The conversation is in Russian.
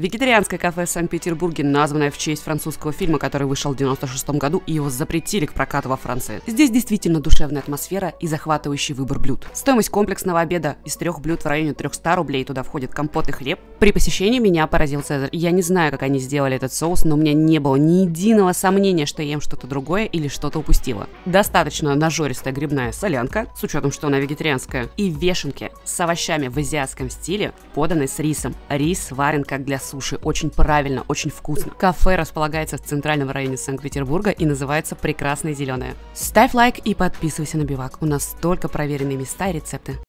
Вегетарианское кафе в Санкт-Петербурге, названное в честь французского фильма, который вышел в 96 году, и его запретили к прокату во Франции. Здесь действительно душевная атмосфера и захватывающий выбор блюд. Стоимость комплексного обеда из трех блюд в районе 300 рублей. Туда входит компот и хлеб. При посещении меня поразил Цезарь. Я не знаю, как они сделали этот соус, но у меня не было ни единого сомнения, что я ем что-то другое или что-то упустила. Достаточно нажористая грибная солянка, с учетом, что она вегетарианская, и вешенки с овощами в азиатском стиле, поданные с рисом. Рис варен как для суши. Очень правильно, очень вкусно. Кафе располагается в центральном районе Санкт-Петербурга и называется «Прекрасное зеленое». Ставь лайк и подписывайся на бивак. У нас только проверенные места и рецепты.